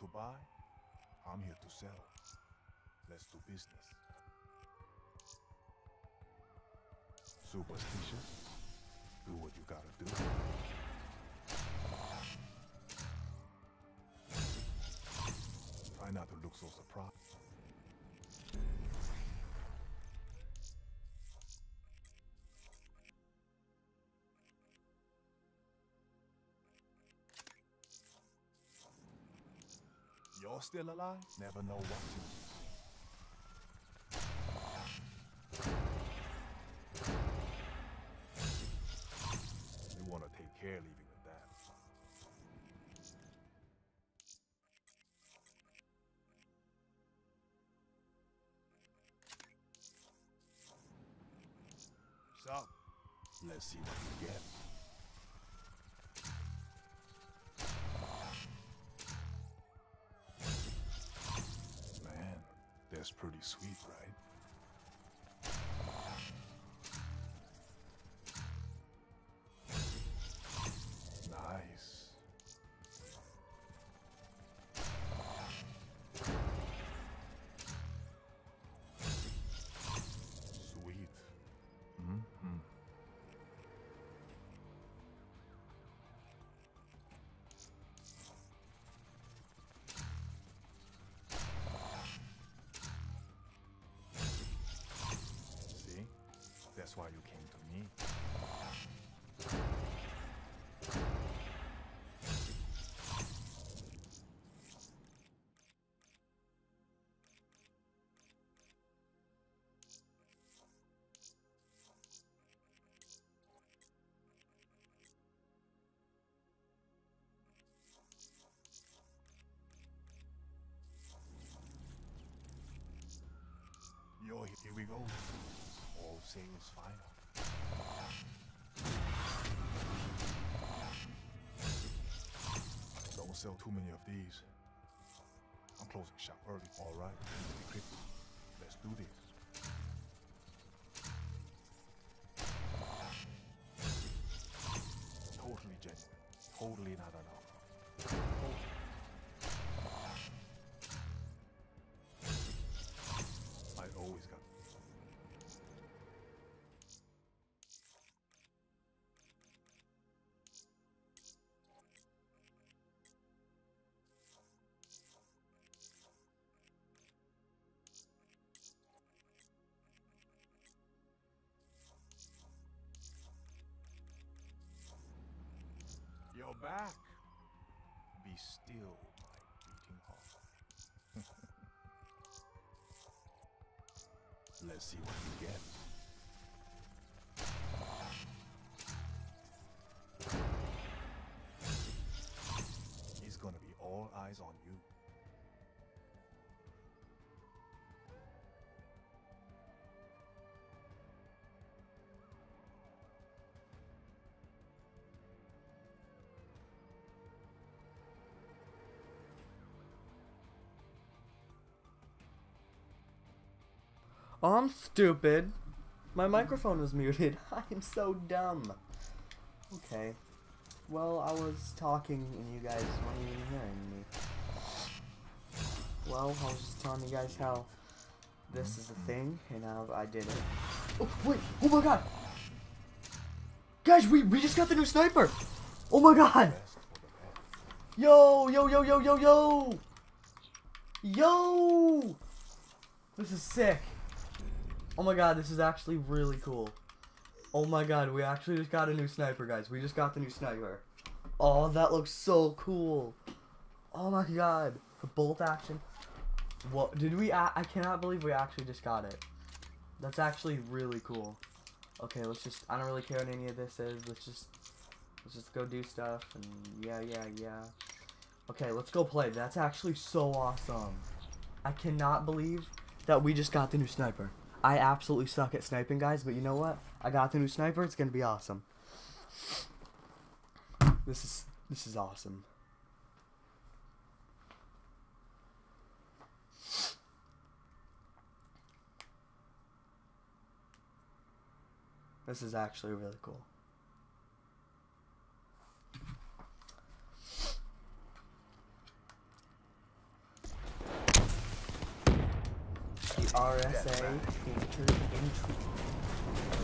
to buy, I'm here to sell. Let's do business. Superstitious? Do what you gotta do. Try not to look so surprised. You're still alive? Never know what to do. You want to take care leaving with that. So, let's see what you get. Pretty sweet, right? Here we go. All sales final. Don't sell too many of these. I'm closing shop early. All right. Let's do this. You're back. Be still, my beating heart. Let's see what you get. I'm stupid. My microphone was muted. I am so dumb. Okay. Well, I was talking and you guys weren't even hearing me. Well, I was just telling you guys how this is a thing and how I did it. Oh, wait! Oh my god! Guys, we, we just got the new sniper! Oh my god! Yo, yo, yo, yo, yo, yo! Yo! This is sick. Oh my god, this is actually really cool. Oh my god, we actually just got a new sniper, guys. We just got the new sniper. Oh, that looks so cool. Oh my god. The bolt action. What did we I cannot believe we actually just got it. That's actually really cool. Okay, let's just I don't really care what any of this is. Let's just let's just go do stuff and yeah, yeah, yeah. Okay, let's go play. That's actually so awesome. I cannot believe that we just got the new sniper. I absolutely suck at sniping, guys, but you know what? I got the new sniper. It's gonna be awesome. This is this is awesome. This is actually really cool. RSA entry.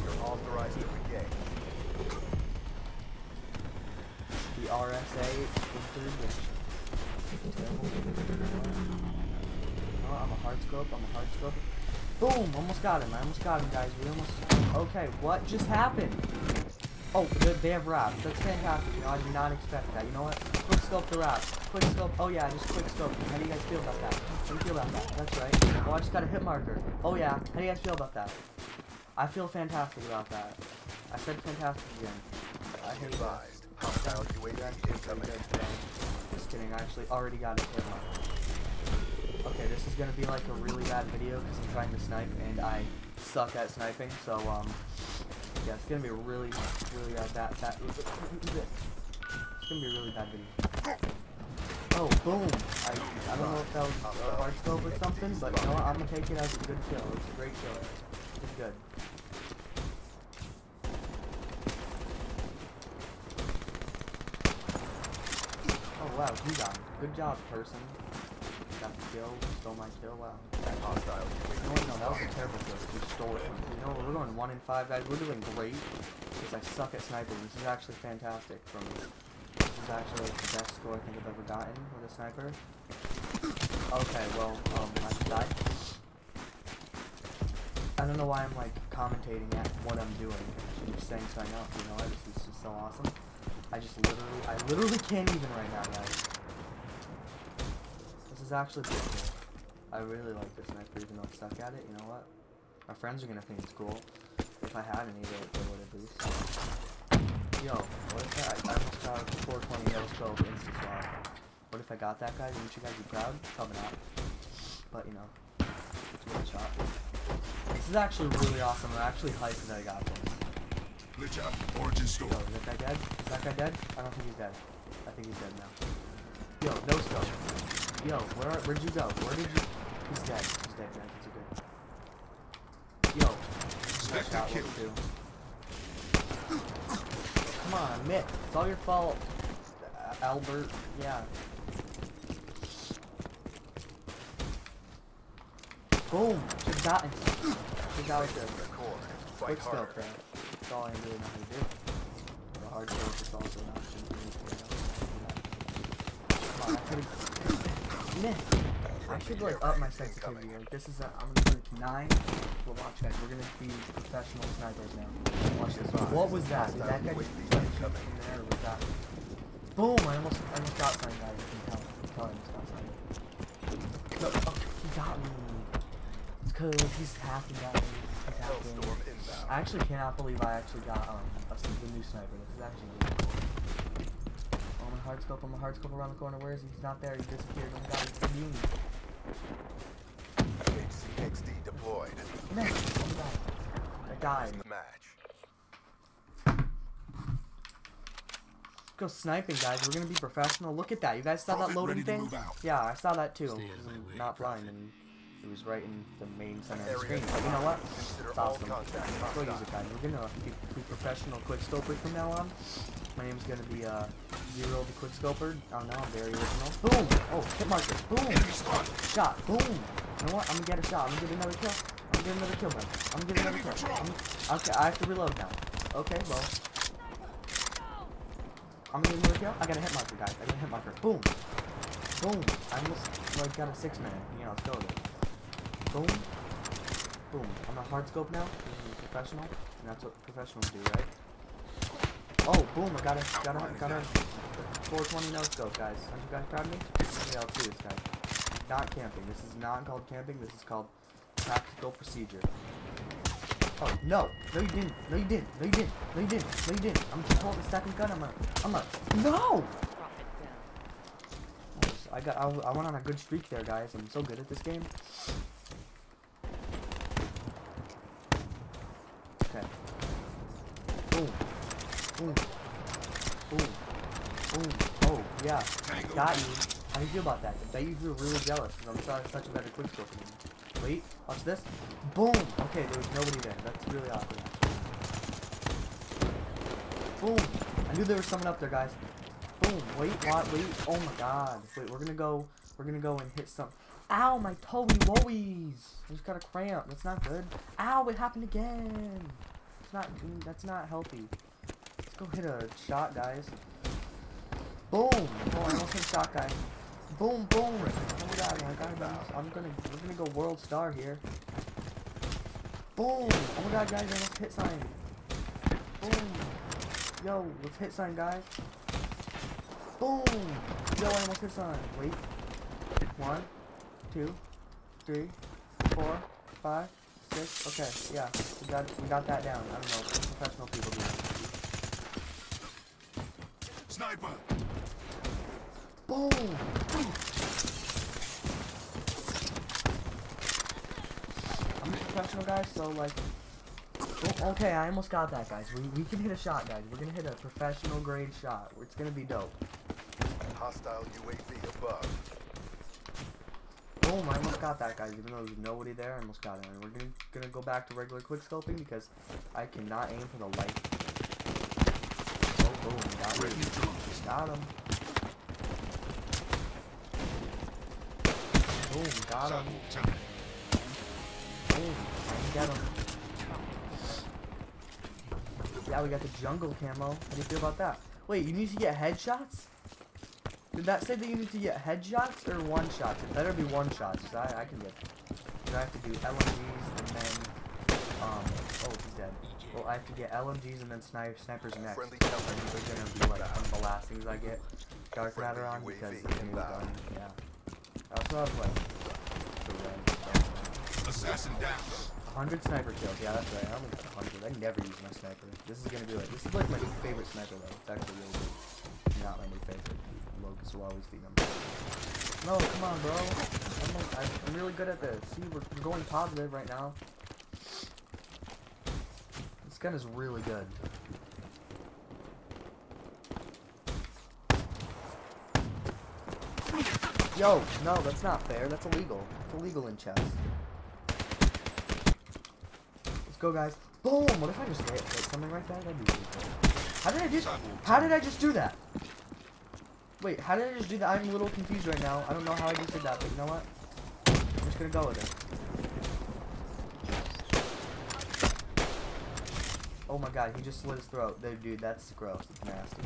You're authorized to engage. The RSA entered Oh, I'm a hard scope. I'm a hard scope. Boom! Almost got him. I almost got him, guys. We almost. Okay, what just happened? Oh, they, they have wraps. That's fantastic. You know, I did not expect that. You know what? Quick scope the wraps. Quick scope. Oh yeah, just quick scope. How do you guys feel about that? How do you feel about that? That's right. Oh, I just got a hit marker. Oh yeah. How do you guys feel about that? I feel fantastic about that. I said fantastic again. I hate that. Advised. Hostile UAV incoming. Just kidding, I actually already got a hit marker. Okay, this is gonna be like a really bad video because I'm trying to snipe and I suck at sniping, so um, yeah, it's gonna be really, really bad, that, it's gonna be a really bad video. Oh, boom! I, I don't know if that was a hard scope or something, but you know what, I'm gonna take it as a good kill. It's a great kill. It's good. Oh wow, you got. Good job, person. Kill, stole my kill, wow. Hostile No, no, that was a terrible kill. You stole it. You know, we're going one in five, guys. We're doing great. Because I suck at sniping. This is actually fantastic for me. This is actually the best score I think I've ever gotten with a sniper. Okay, well, um, I just died. I don't know why I'm like commentating at what I'm doing. I should be saying something else, you know what? This is just so awesome. I just literally, I literally can't even right now, guys. This is actually pretty cool. I really like this sniper even though I suck at it, you know what? My friends are gonna think it's cool. If I had any, they, they would at least. Yo, what if I, I almost got a 420 no scope instant swap. What if I got that guy? Wouldn't you guys be proud? Probably not. But you know, it's worth a shot. This is actually really awesome. I'm actually hyped that I got this. Glitch out. Origin Yo, is that guy dead? Is that guy dead? I don't think he's dead. I think he's dead now. Yo, no scope. Yo, where are, where'd you go? Where did you? He's dead. He's dead. It's a good. Yo, Spectre shot kill. one, too. Come on, Mitt. It's all your fault. Uh, Albert. Yeah. Boom. Should've got The the core. Fight quick harder. there. That's all I really know how to do. The hard is also an option. to do. Come on, I could've. Mitt. I should like up my sensitivity. Like this is a, I'm gonna do nine. Well, watch guys, we're gonna be professional snipers now. Watch this. What was that? Did that guy just to shoot there? Or was that? Boom! I almost, I almost got something, guys. I can tell. I can tell I almost got something. No, oh, he got me. It's cause he's hacking at me. He's hacking. I actually cannot believe I actually got um a, the new sniper. This is actually really cool. Hard scope. I'm a hard scope around the corner. Where is he? He's not there. He disappeared. Oh my god, he's green. HCXD deployed. No, oh my god. I died. Match. Go sniping, guys. We're gonna be professional. Look at that. You guys saw that loading thing? Yeah, I saw that too. Stand 'cause my I'm way, not blind Prophet. and it was right in the main center of the screen. But you know what? It's all awesome. contact Go use it, guys. We're gonna be, be professional quick scopers from now on. My name's gonna be uh Zero the quick scoper. Oh no, I'm very original. Boom! Oh, hit marker. Boom! Shot. Boom! You know what? I'm gonna get a shot. I'm gonna get another kill. I'm gonna get another kill. I'm gonna get another kill. I'm- okay, I have to reload now. Okay, well. I'm gonna get another kill. I got a hit marker, guys. I got a hit marker. Boom! Boom! I almost like got a six minute. You know, with it. Boom! Boom. I'm a hard scope now. This is professional. And that's what professionals do, right? Oh, boom! I got it, got a got a 420 no scope, guys. Aren't you guys proud of me? Yeah, let's do this, guys. Not camping. This is not called camping. This is called tactical procedure. Oh no! No, you didn't. No, you didn't. No, you didn't. No, you didn't. No, you didn't. I'm just holding the second gun. I'm a. I'm a. No! I got. I, I went on a good streak there, guys. I'm so good at this game. Okay. Boom. Boom. Boom. Boom. Oh, yeah. Got you. How do you feel about that? I bet you feel really jealous because I'm sorry such a better quick scope than you. Wait, watch this. Boom! Okay, there was nobody there. That's really awkward. Boom! I knew there was someone up there, guys. Boom! Wait, what? Wait. Oh my god. Wait, we're gonna go. We're gonna go and hit some. Ow, my toey woeies. I just got a cramp. That's not good. Ow, it happened again. It's not. mm, That's not healthy. Go hit a shot, guys. Boom. Oh, I almost hit a shot, guy. Boom, boom. Oh my god, my god, guys. I'm gonna, we're gonna go world star here. Boom. Oh my god, guys, I almost hit sign. Boom. Yo, let's hit sign, guys. Boom. Yo, I almost hit sign. Wait. One, two, three, four, five, six. Okay, yeah, we got we got that down. I don't know, professional people do. Sniper! Boom. I'm a professional guy, so like. Oh, okay, I almost got that, guys. We, we can hit a shot, guys. We're gonna hit a professional grade shot. It's gonna be dope. Hostile UAV above. Boom, I almost got that, guys. Even though there's nobody there, I almost got it. And we're gonna, gonna go back to regular quick scoping because I cannot aim for the light. Got him. Got him. Boom, got him. Boom, him. Yeah, we got the jungle camo. How do you feel about that? Wait, you need to get headshots? Did that say that you need to get headshots or one shots? It better be one shots. 'cause I, I can get. I have to do LMGs and then um? Oh, he's dead. Well, I have to get LMGs and then snipe snipers next. Friendly They're gonna be like one of the last things I get. Dark matter on because it's gonna be done. Yeah. I was like. Assassin down! 100 sniper kills. Yeah, that's right. I only got 100. I never use my sniper. This is gonna be like this is like my favorite sniper though. It's actually really good. Not my new favorite. Locus will always be number one. No, come on, bro. I'm, like, I'm- I'm really good at this. See, we're, we're going positive right now. Gun is really good. Yo, no, that's not fair. That's illegal. It's illegal in chess. Let's go, guys. Boom! What if I just hit, hit something right there? That'd be cool. How did I do? How did I just do that? Wait, how did I just do that? I'm a little confused right now. I don't know how I just did that, but you know what? I'm just gonna go with it. Oh my god, he just slit his throat. Dude, that's gross. It's nasty.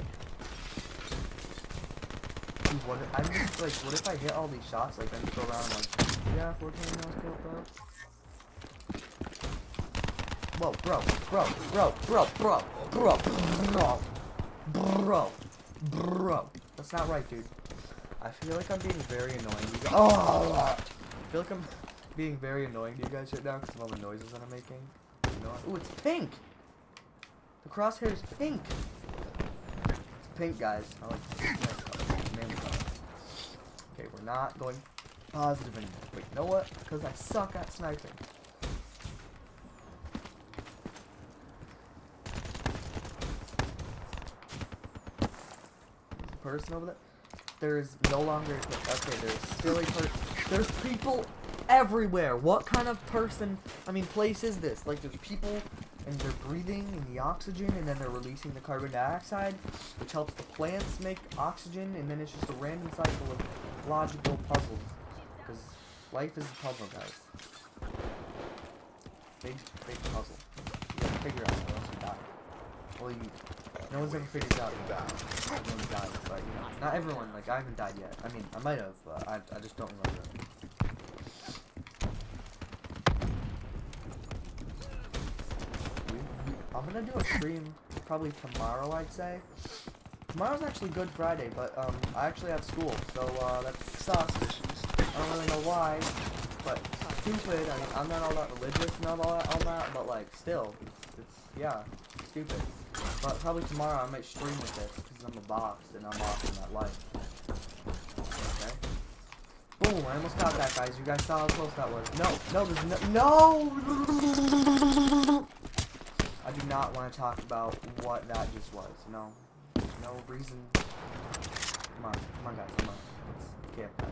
Dude, what if, I'm just like, what if I hit all these shots? Like, I just go around like, yeah, 14 miles killed, bro. Whoa, bro, bro, bro, bro, bro, bro, bro, bro, bro. That's not right, dude. I feel like I'm being very annoying. You guys. Oh, I feel like I'm being very annoying to you guys right now because of all the noises that I'm making. You know? Ooh, it's pink. The crosshair is pink. It's pink, guys. I like this color. Color. Okay, we're not going positive anymore. Wait, you know what? Because I suck at sniping. person over there. There's no longer. Okay, there's still a person. There's people everywhere. What kind of person? I mean, place is this? Like, there's people, and they're breathing in the oxygen, and then they're releasing the carbon dioxide, which helps the plants make oxygen, and then it's just a random cycle of logical puzzles. Because life is a puzzle, guys. Big, big puzzle. You gotta figure out, or else you die. Well, you. No one's ever figured it out. Everyone died, but you know, not everyone. Like I haven't died yet. I mean, I might have, but I, I just don't remember. We- we- I'm gonna do a stream probably tomorrow. I'd say. Tomorrow's actually Good Friday, but um, I actually have school, so uh, that sucks. I don't really know why, but stupid. I mean, I'm not all that religious and all that, all that, but like, still, it's, it's yeah, stupid. But probably tomorrow I might stream with this because I'm a boss and I'm off in that life. Okay. Boom! I almost got that, guys. You guys saw how close that was. No, no, there's no, no. I do not want to talk about what that just was. No, no reason. Come on, come on, guys, come on. Let's camp, guys.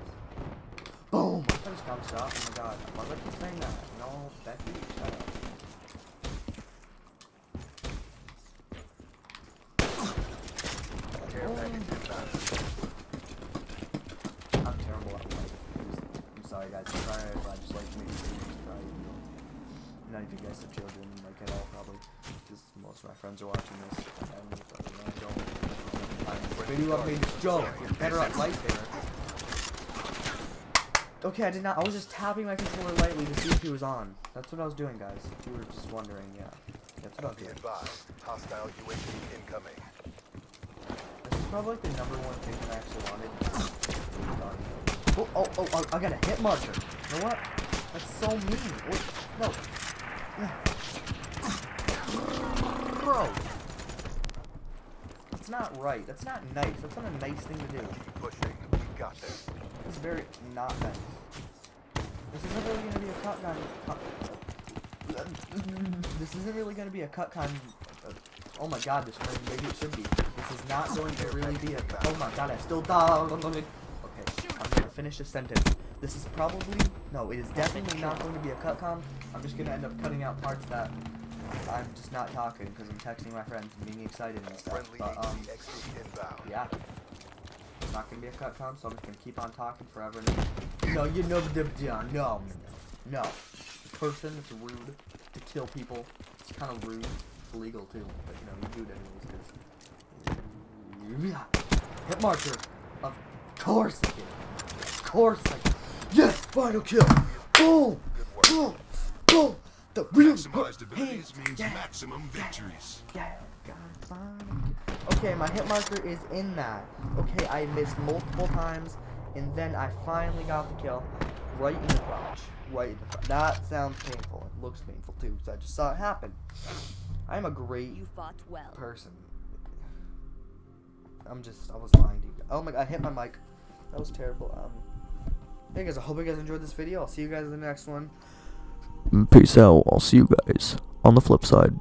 Boom! I just got shot. Oh my god, why would I keep saying that? No, Becky, shut up. Inbound. Oh. I'm terrible at life. I'm sorry, guys. maybe babies probably you know, none of you guys have children like at all probably because most of my friends are watching this and but, you know, I don't I'm video up made this joke better at light there okay I did not I was just tapping my controller lightly to see if he was on that's what I was doing guys if you were just wondering yeah that's what I was Be doing. Hostile UAV incoming. This is probably like the number one thing that I actually wanted. Oh, oh, oh, oh, I got a hit marker. You know what? That's so mean. Wait, no. Bro. That's not right. That's not nice. That's not a nice thing to do. Pushing. We got this. Is very not nice. This isn't really gonna be a cut gun. cut- This isn't really gonna be a cut con. uh, Oh my god, this maybe it should be. This is not going to really be a. Oh my god, I still died. Okay, I'm gonna finish this sentence. This is probably no, it is definitely not going to be a cut com. I'm just gonna end up cutting out parts that I'm just not talking because I'm texting my friends and being excited and stuff. Friendly But um, yeah. It's not gonna be a cut com, so I'm just gonna keep on talking forever. And no, you know the yeah, no, no. The person that's rude to kill people. It's kind of rude. It's illegal too, but you know you do it anyways. Cause yeah. hit marker. Of course I did. Of course I did. Yes, final kill. Boom, Good work. boom, boom. The real Maximized abilities hands. means Yeah. maximum victories. Yeah, Okay, my hit marker is in that. Okay, I missed multiple times, and then I finally got the kill. Right in the crotch. Right in the crotch. That sounds painful. It looks painful too, because I just saw it happen. I'm a great You fought well. person. I'm just, I was lying to you. Oh my god, I hit my mic. That was terrible. Um, hey guys, I hope you guys enjoyed this video. I'll see you guys in the next one. Mm, peace out. I'll see you guys on the flip side.